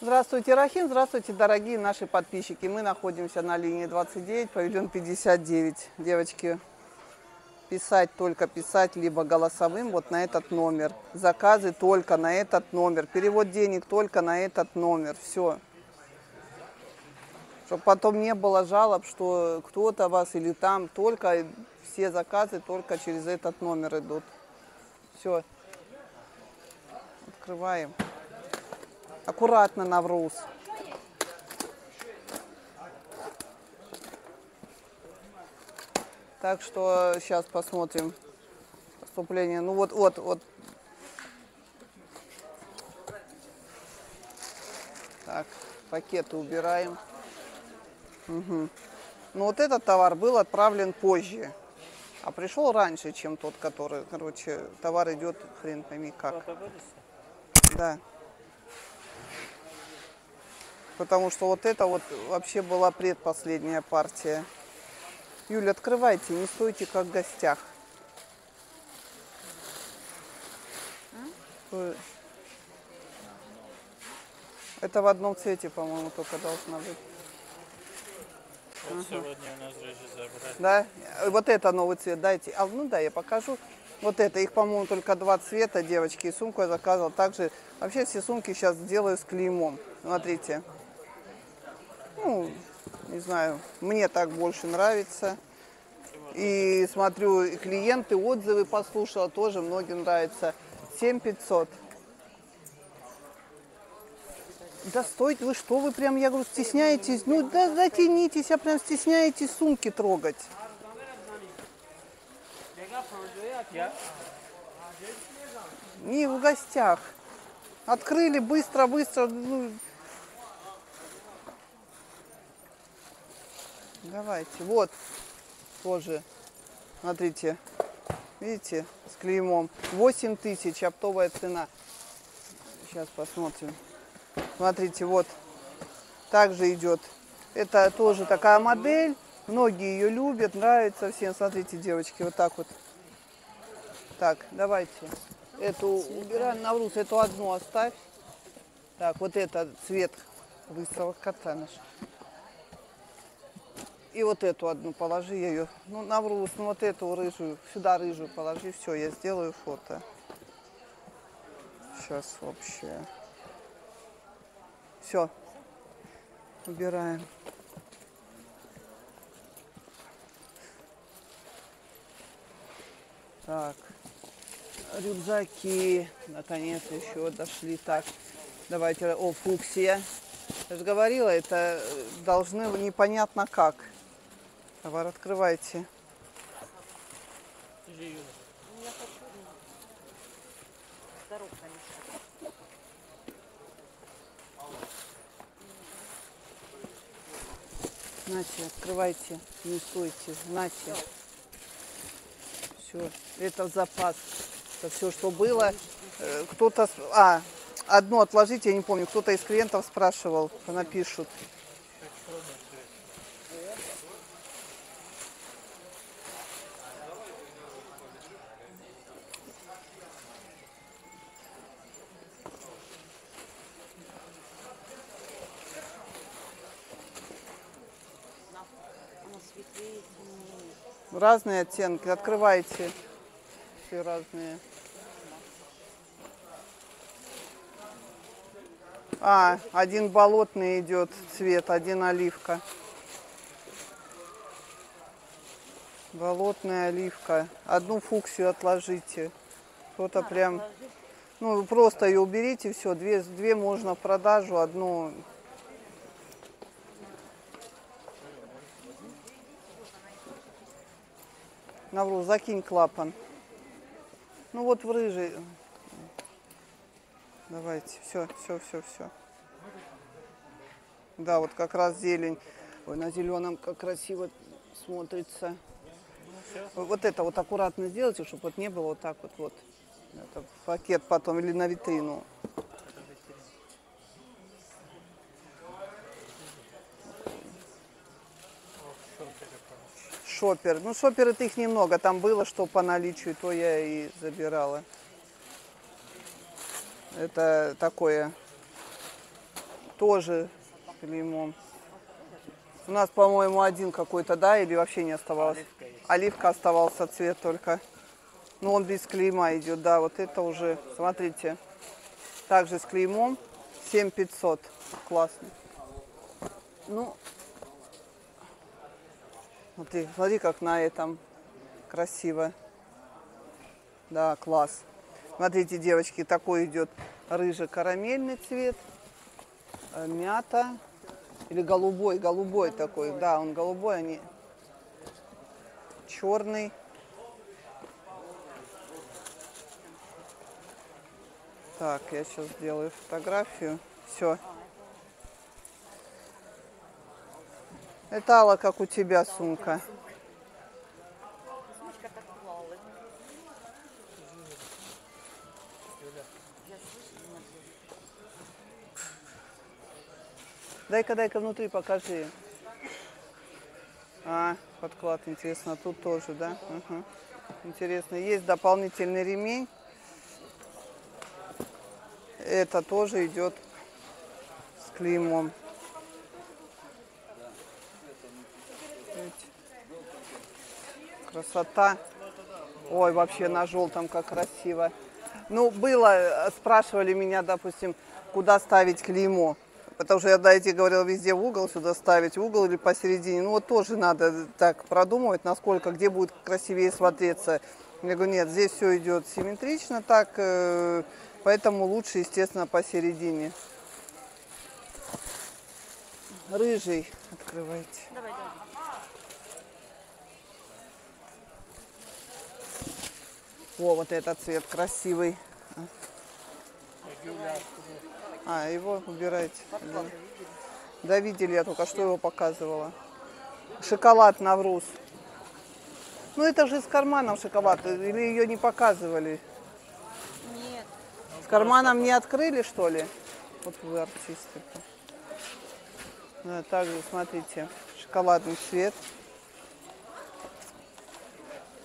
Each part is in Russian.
Здравствуйте, Рахим. Здравствуйте, дорогие наши подписчики. Мы находимся на линии 29, павильон 59. Девочки, писать только писать, либо голосовым вот на этот номер. Заказы только на этот номер. Перевод денег только на этот номер. Все. Чтобы потом не было жалоб, что кто-то вас или там. Только все заказы только через этот номер идут. Все. Открываем. Аккуратно, Навруз. Так что сейчас посмотрим поступление. Ну вот, вот, вот. Так, пакеты убираем. Угу. Ну вот этот товар был отправлен позже, а пришел раньше, чем тот, который, короче, товар идет хрен пойми как. Да. Потому что вот это вот вообще была предпоследняя партия. Юля, открывайте, не стойте как в гостях. Это в одном цвете, по-моему, только должна быть. Вот сегодня у нас же забрали. Да? Вот это новый цвет дайте. А, ну да, я покажу. Вот это, их, по-моему, только два цвета, девочки. И сумку я заказывала. Также, вообще все сумки сейчас делаю с клеймом. Смотрите. Ну, не знаю, мне так больше нравится. И смотрю, и клиенты, отзывы послушала, тоже многим нравится. 7500. Да стойте, вы что, вы прям, я говорю, стесняетесь? Ну, да затянитесь, а прям стесняетесь сумки трогать. Не в гостях. Открыли быстро-быстро. Ну. Давайте, вот тоже, смотрите, видите, с клеймом. 8 тысяч, оптовая цена. Сейчас посмотрим. Смотрите, вот, также идет. Это тоже такая модель. Многие ее любят, нравится всем. Смотрите, девочки, вот так вот. Так, давайте. Эту убираем, Навруз, эту одну оставь. Так, вот это цвет быстрого кота наш. И вот эту одну положи, ее, ну, Навруз, ну, вот эту рыжую, сюда рыжую положи, все, я сделаю фото. Сейчас вообще. Все. Убираем. Так. Рюкзаки. Наконец еще дошли. Так. Давайте. О, фуксия. Я же говорила, это должны непонятно как. Товар открывайте. Нате, открывайте, не стойте, нате. Все, это запас. Это все, что было. Э, Кто-то, а, одно отложите, я не помню, кто-то из клиентов спрашивал, напишут. Разные оттенки. Открывайте. Все разные. А, один болотный идет цвет, один оливка. Болотная оливка. Одну фуксию отложите. Кто-то прям... Ну, просто ее уберите, все. Две, две можно в продажу, одну... Навруз, закинь клапан. Ну вот в рыжий. Давайте, все, все, все, все. Да, вот как раз зелень. Ой, на зеленом как красиво смотрится. Вот это вот аккуратно сделайте, чтобы вот не было вот так вот вот. Это пакет потом или на витрину. Шопер. Ну, шоперы-то их немного. Там было, что по наличию, то я и забирала. Это такое тоже клеймом. У нас, по-моему, один какой-то, да, или вообще не оставалось? Оливка есть. Оливка оставался цвет только. Ну, он без клейма идет, да, вот это уже, смотрите. Также с клеймом 7500. Классно. Ну, смотри, смотри, как на этом красиво. Да, класс. Смотрите, девочки, такой идет рыжий-карамельный цвет, э, мята или голубой, голубой такой. Да, он голубой, они черный. Так, я сейчас сделаю фотографию. Все. Это Алла, как у тебя сумка. Дай-ка, дай-ка внутри покажи. А, подклад, интересно, тут тоже, да? Ага. Интересно, есть дополнительный ремень. Это тоже идет с клеймом. Красота. Ой, вообще на желтом как красиво. Ну, было, э, спрашивали меня, допустим, куда ставить клеймо. Потому что я, я тебе говорила, везде в угол сюда ставить, в угол или посередине. Ну, вот тоже надо так продумывать, насколько, где будет красивее смотреться. Я говорю, нет, здесь все идет симметрично так, э, поэтому лучше, естественно, посередине. Рыжий открывайте. Давай, давай. О, вот этот цвет красивый. А его убирайте. Да. Да, видели, я только что его показывала. Шоколад Навруз. Ну, это же с карманом шоколад. Или ее не показывали? Нет. С карманом не открыли, что ли? Вот вы артисты. Да, также, смотрите, шоколадный цвет.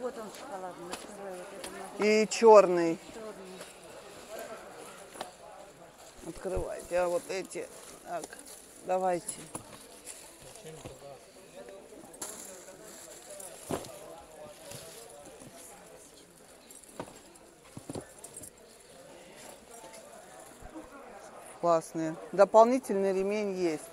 Вот он шоколадный. Открывай вот это. И черный. Черный. Открывайте. А вот эти. Так, давайте. Классные. Дополнительный ремень есть.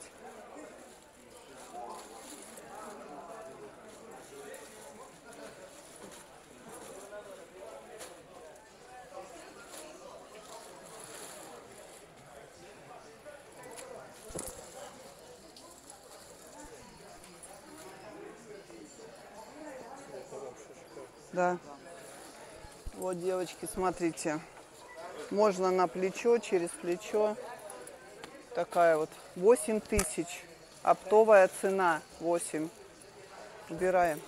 Да. Вот, девочки, смотрите. Можно на плечо, через плечо. Такая вот. 8 тысяч. Оптовая цена 8. Убираем.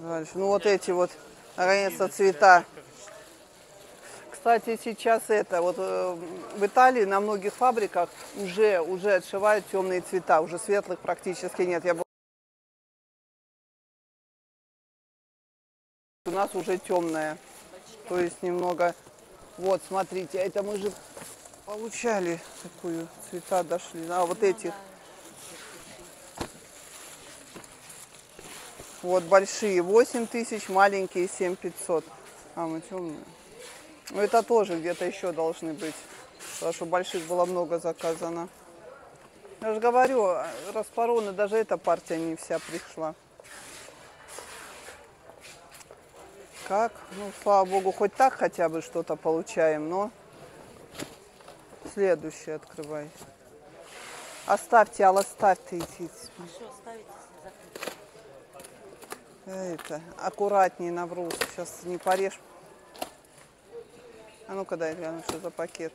Дальше. Ну вот эти вот, наконец-то, цвета. Кстати, сейчас это, вот э, в Италии на многих фабриках уже, уже отшивают темные цвета, уже светлых практически нет. Я У нас уже темная, то есть немного, вот смотрите, это мы же получали такую, цвета дошли, а вот этих. Вот большие 8 тысяч, маленькие 7 500. А, мы темные. Ну, это тоже где-то еще должны быть. Потому что больших было много заказано. Я же говорю, распороны, даже эта партия не вся пришла. Как? Ну, слава богу, хоть так хотя бы что-то получаем, но... Следующий открывай. Оставьте, Алла, ставьте закрыть? Это, аккуратнее навруз. Сейчас не порежь. А ну-ка дай гляну, что за пакет.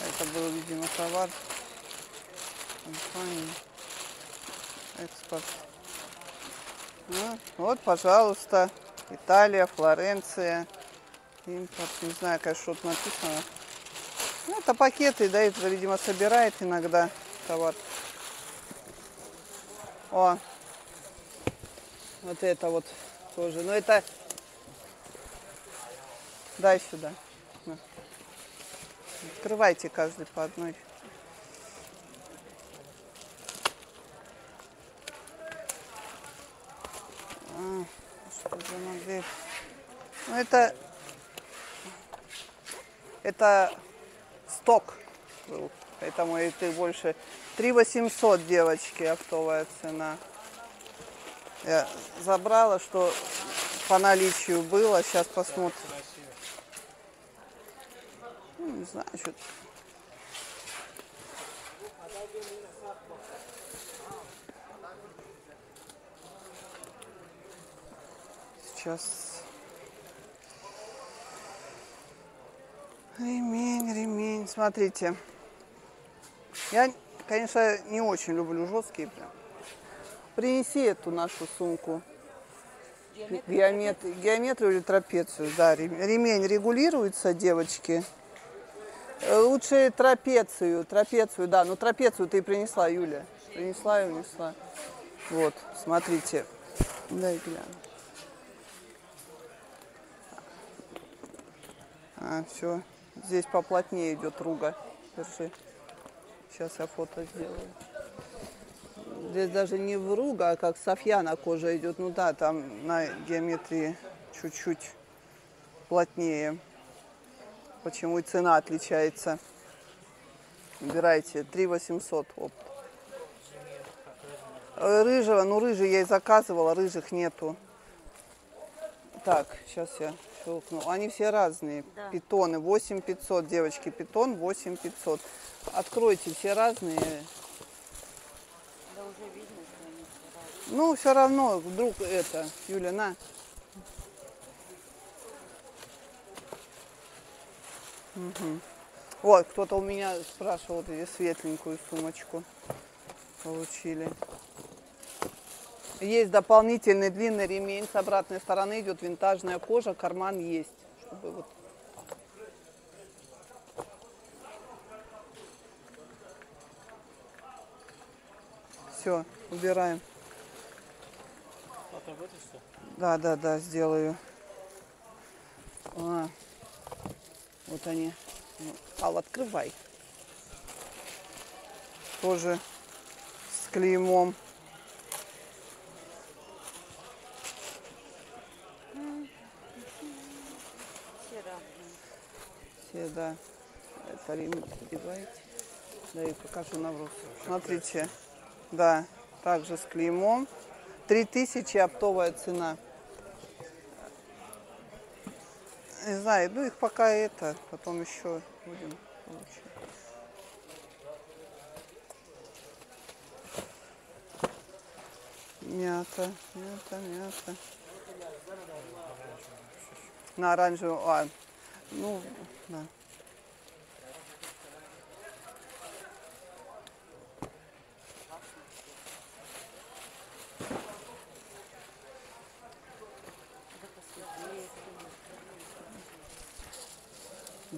Это был, видимо, товар. Компания. Экспорт. Ну, вот, пожалуйста, Италия, Флоренция. Импорт, не знаю, конечно, что тут написано. Ну, это пакеты, да, это, видимо, собирает иногда товар. О, вот это вот тоже. Но это... Дай сюда. Открывайте каждый по одной. А, что модель? Ну, это... Это сток был. Поэтому это больше 3 800 девочки оптовая цена. Я забрала, что по наличию было. Сейчас посмотрим. Ну, не знаю, что Сейчас. Ремень, ремень. Смотрите. Я, конечно, не очень люблю жесткие прям. Принеси эту нашу сумку. Геометрию, геометрию или трапецию, да. рем- Ремень регулируется, девочки. Э, Лучше трапецию, трапецию, да. Ну, трапецию ты принесла, Юля. Принесла и унесла. Вот, смотрите. Дай гляну. А, все. Здесь поплотнее идет руга. Держи. Сейчас я фото сделаю. Здесь даже не в руга, а как софьяна кожа идет. Ну да, там на геометрии чуть-чуть плотнее. Почему и цена отличается. Выбирайте. 3 800 опт. Э, Рыжего, ну рыжий я и заказывала, рыжих нету. Так, сейчас я щелкну. Они все разные. Да. Питоны 8500, девочки, питон 8500. Откройте, все разные. Да уже видно, что они все разные. Ну, все равно, вдруг это, Юля, на. Мгм. Вот, кто-то у меня спрашивал, вот эти светленькую сумочку получили. Есть дополнительный длинный ремень, с обратной стороны идет винтажная кожа, карман есть. Чтобы вот Все, убираем. Да, да, да, сделаю. А, вот они. Ну, Ал, открывай. Тоже с клеймом. Все разные. Все, да. Это ремень одеваете. Да, и покажу на. Смотрите. Да, также с клеймом. 3000 оптовая цена. Не знаю, ну их пока это, потом еще будем получать. Мята, мята, мята. На оранжевую, а, ну, да.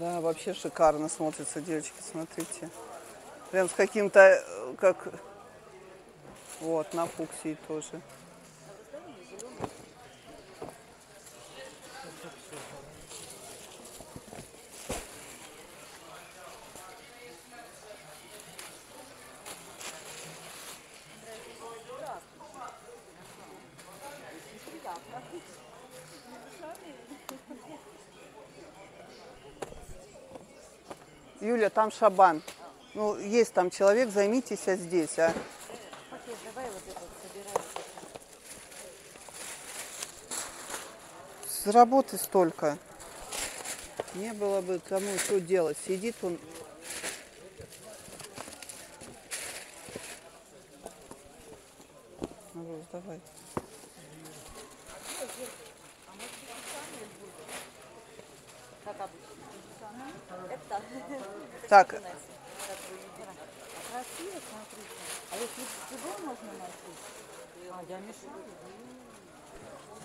Да, вообще шикарно смотрится, девочки, смотрите. Прям с каким-то, э, как, вот, на фуксии тоже. Юля, там шабан. Ну, есть там человек, займитесь а здесь, а. Пакет, давай вот этот собирай. С работы столько. Не было бы кому что делать. Сидит он. Это так. Красиво, смотрите. А если его можно найти? А, я мешаю.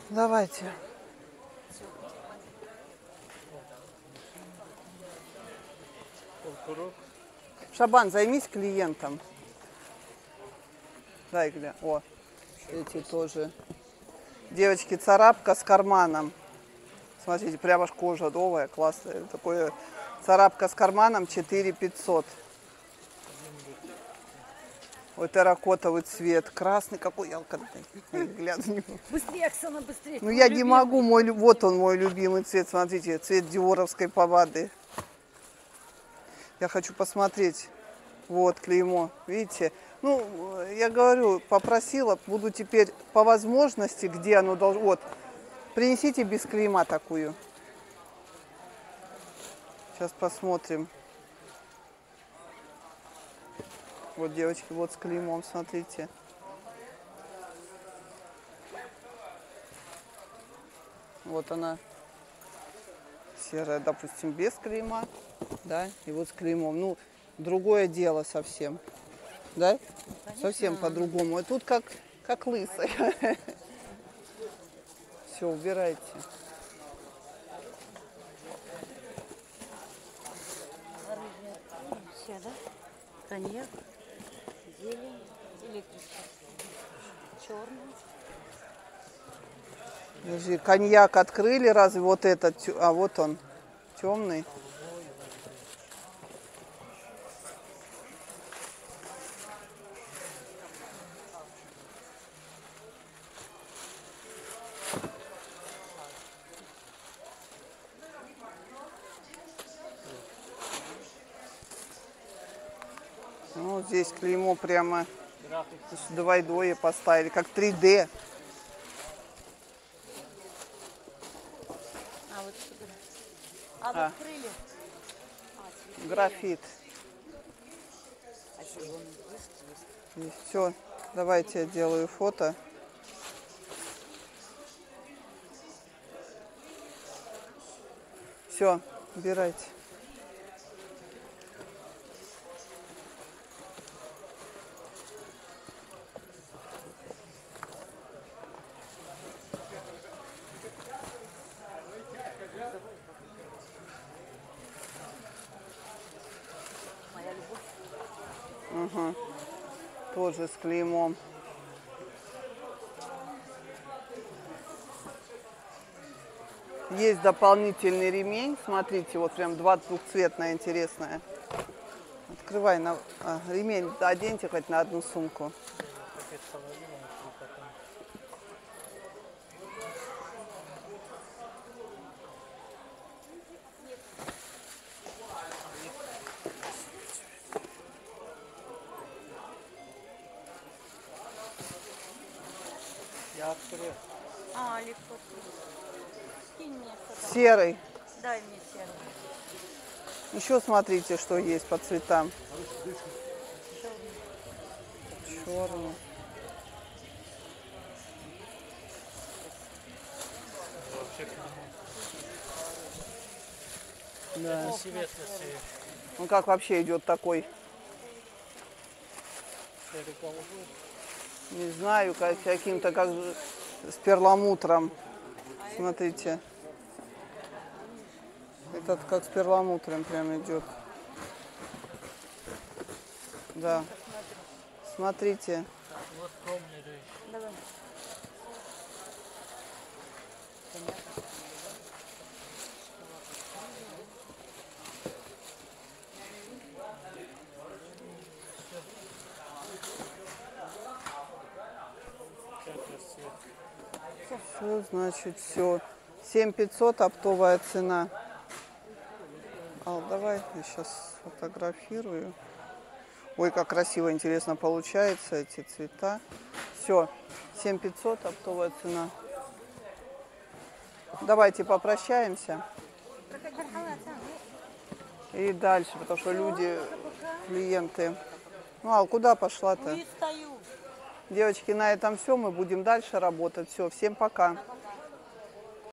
Давайте. Шабан, займись клиентом. Дай, гля. О, эти тоже. Девочки, царапка с карманом. Смотрите, прямо кожа новая, классная. Такое царапка с карманом 4 500. Ой, терракотовый цвет. Красный какой я гляну не могу. Быстрее, Оксана, быстрее. Ну я не могу, мой, вот он мой любимый цвет, смотрите, цвет диоровской помады. Я хочу посмотреть, вот клеймо, видите? Ну, я говорю, попросила, буду теперь по возможности, где оно должно, вот, принесите без клейма такую. Сейчас посмотрим. Вот, девочки, вот с клеймом, смотрите. Вот она серая, допустим, без клейма, да, и вот с клеймом. Ну, другое дело совсем, да? Совсем по-другому. А тут как, как лысая. Все, убирайте. Все, да? Коньяк, зелень, электричество. Черный. Коньяк открыли, разве вот этот, а вот он, темный. Ну, здесь клеймо прямо График. двойное поставили, как 3D. А вот. А, А. вот крылья. А. Графит. А есть. все, давайте я делаю фото. Все, убирайте. Тоже с клеймом. Есть дополнительный ремень. Смотрите, вот прям два двухцветная интересная. Открывай на а, ремень, оденьте хоть на одну сумку. Пакет половина, и потом Я открыл. А, легко. Кинь мне сюда. Серый. Дай мне серый. Еще смотрите, что есть по цветам. Черный. Вообще Да. Ну как вообще идет такой? Не знаю, как, каким-то как же с перламутром. Смотрите. Этот как с перламутром прям идет. Да. Смотрите. Вот темный рыжий. Давай. Как расцвет. Все, значит, все. 7500 оптовая цена. Ал, давай я сейчас фотографирую. Ой, как красиво, интересно получается эти цвета. Все, 7500 оптовая цена. Давайте попрощаемся. И дальше, потому что люди, клиенты. Ну, Ал, куда пошла-то? Девочки, на этом все. Мы будем дальше работать. Все, всем пока.